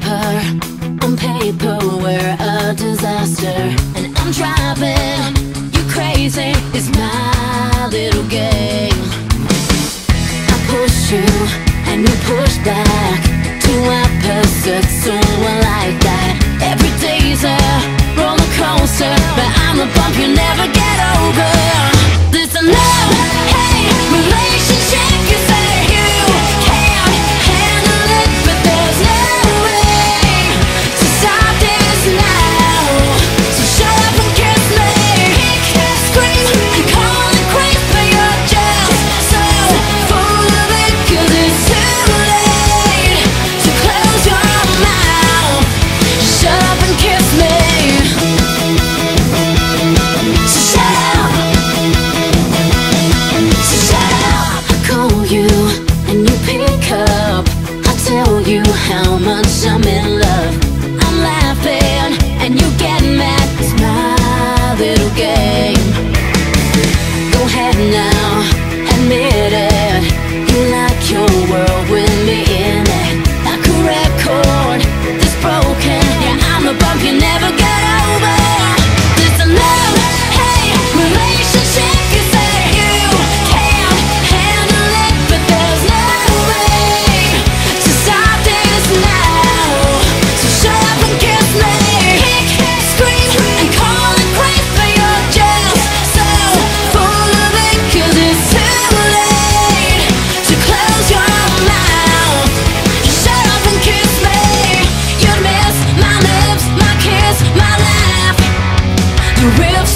paper, on paper we're a disaster. And I'm driving, you crazy, it's my little game. bunch, I'm in the